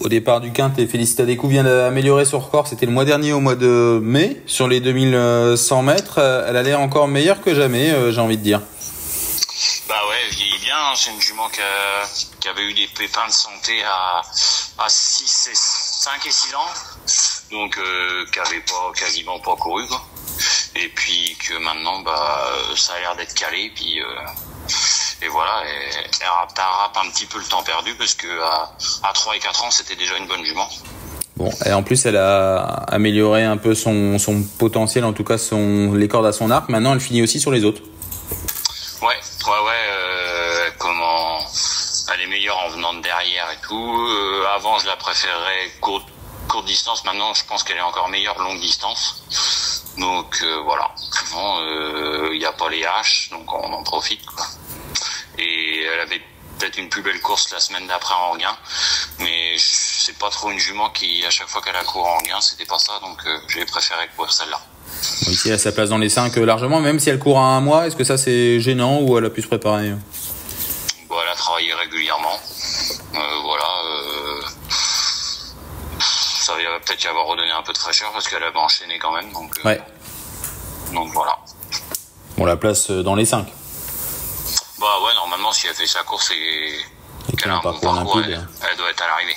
au départ du Quint et Félicita Descou vient d'améliorer son record. C'était le mois dernier au mois de mai sur les 2100 mètres. Elle a l'air encore meilleure que jamais, j'ai envie de dire. Bah ouais, vieillit bien. Hein. C'est une jument qui, avait eu des pépins de santé à, à 6 et 5 et 6 ans. Donc euh, qui avait pas quasiment pas couru quoi. Et puis que maintenant bah ça a l'air d'être calé puis euh, voilà, et, elle rattrape un petit peu le temps perdu parce que à, à 3 et 4 ans, c'était déjà une bonne jument. Bon, et en plus, elle a amélioré un peu son, son potentiel, en tout cas son, les cordes à son arc. Maintenant, elle finit aussi sur les autres. Ouais, ouais, ouais. Euh, comment Elle est meilleure en venant de derrière et tout. Euh, avant, je la préférais courte, courte distance. Maintenant, je pense qu'elle est encore meilleure longue distance. Donc euh, voilà. Il n'y a pas les haches, donc on en profite. Quoi et elle avait peut-être une plus belle course la semaine d'après en gain, mais c'est pas trop une jument qui à chaque fois qu'elle a couru en gain, c'était pas ça, donc euh, j'ai préféré courir celle-là. Ici, elle a sa place dans les 5 euh, largement, même si elle court à un mois, est-ce que ça c'est gênant ou elle a pu se préparer? Bon, Elle a travaillé régulièrement, euh, voilà. ça va peut-être y avoir redonné un peu de fraîcheur parce qu'elle avait enchaîné quand même, donc, ouais. donc voilà. On la place dans les 5 bah ouais, normalement, si elle fait sa course et qu'elle a un bon parcours, elle, doit être à l'arrivée.